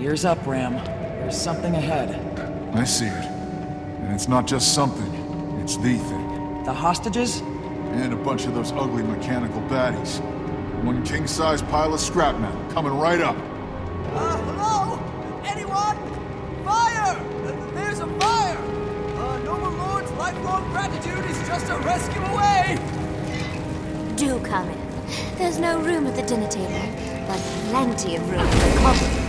Ears up, Ram. There's something ahead. I see it. And it's not just something, it's the thing. The hostages? And a bunch of those ugly mechanical baddies. One king-sized pile of scrap metal coming right up. Uh, hello? Anyone? Fire! There's a fire! Uh, Noble Lord's lifelong gratitude is just a rescue away! Do come in. There's no room at the dinner table, but plenty of room for coffee.